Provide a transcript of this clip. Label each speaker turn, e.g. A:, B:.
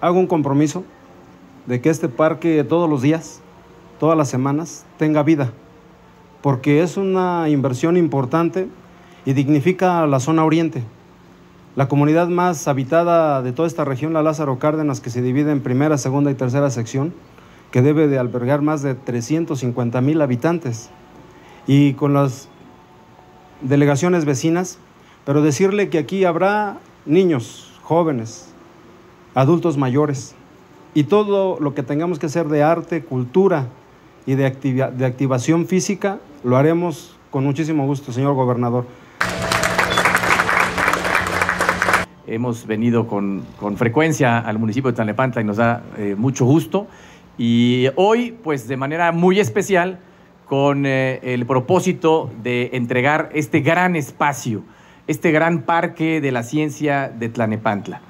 A: hago un compromiso de que este parque todos los días, todas las semanas, tenga vida, porque es una inversión importante y dignifica la zona oriente. La comunidad más habitada de toda esta región, la Lázaro Cárdenas, que se divide en primera, segunda y tercera sección, que debe de albergar más de 350 mil habitantes. Y con las delegaciones vecinas, pero decirle que aquí habrá niños, jóvenes, adultos mayores, y todo lo que tengamos que hacer de arte, cultura y de, de activación física, lo haremos con muchísimo gusto, señor gobernador.
B: Hemos venido con, frecuencia al municipio de Tlalnepantla y nos da eh, mucho gusto. Y hoy, pues de manera muy especial, con eh, el propósito de entregar este gran espacio, este gran parque de la ciencia de Tlanepantla.